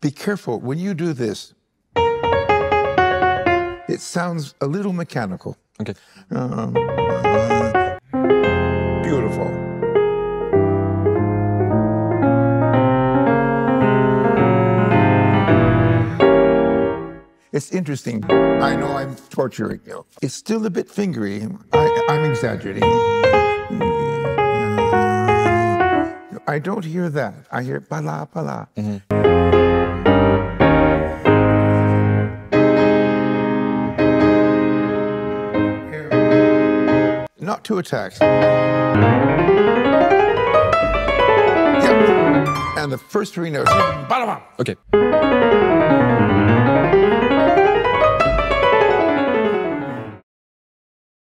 Be careful when you do this. It sounds a little mechanical. Okay. Um, beautiful. It's interesting. I know I'm torturing you. It's still a bit fingery. I, I'm exaggerating. I don't hear that. I hear bala bala. Not two attacks. Yep. And the first three notes. Okay.